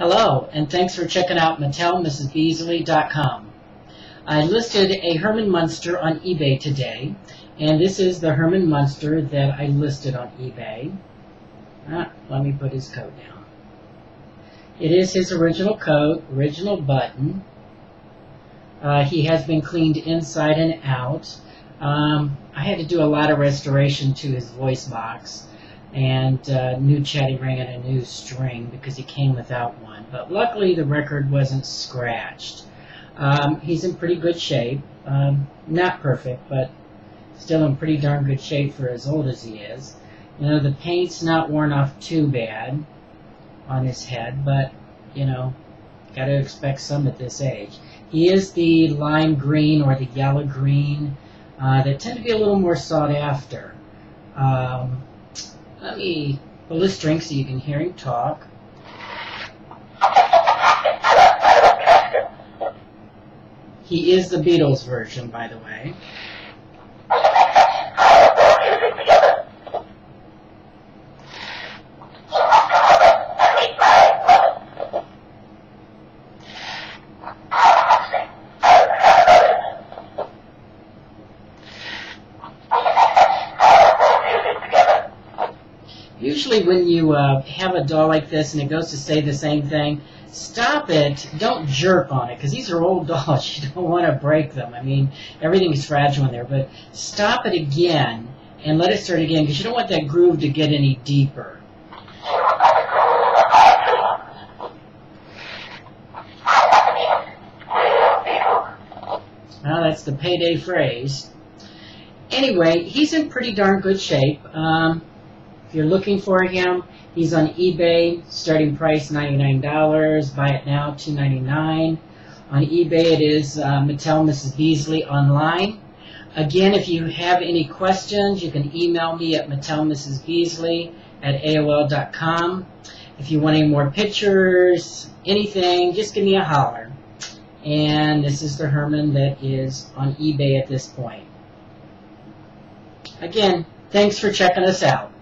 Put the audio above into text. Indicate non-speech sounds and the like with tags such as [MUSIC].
Hello, and thanks for checking out MattelMrsBeasley.com. I listed a Herman Munster on eBay today, and this is the Herman Munster that I listed on eBay. Ah, let me put his coat down. It is his original coat, original button. Uh, he has been cleaned inside and out. Um, I had to do a lot of restoration to his voice box and uh, new chatty ring and a new string because he came without one. But luckily the record wasn't scratched. Um, he's in pretty good shape. Um, not perfect, but still in pretty darn good shape for as old as he is. You know, the paint's not worn off too bad on his head, but, you know, got to expect some at this age. He is the lime green or the yellow green uh, that tend to be a little more sought after. Um, let me pull the string so you can hear him talk. He is the Beatles version, by the way. Usually when you uh, have a doll like this and it goes to say the same thing, stop it. Don't jerk on it because these are old [LAUGHS] dolls. You don't want to break them. I mean, everything is fragile in there. But stop it again and let it start again because you don't want that groove to get any deeper. Well, that's the payday phrase. Anyway, he's in pretty darn good shape. Um, if you're looking for him, he's on eBay, starting price $99. Buy it now, $2.99. On eBay, it is uh, Mattel Mrs. Beasley online. Again, if you have any questions, you can email me at mattelmrsbeasley at AOL.com. If you want any more pictures, anything, just give me a holler. And this is the Herman that is on eBay at this point. Again, thanks for checking us out.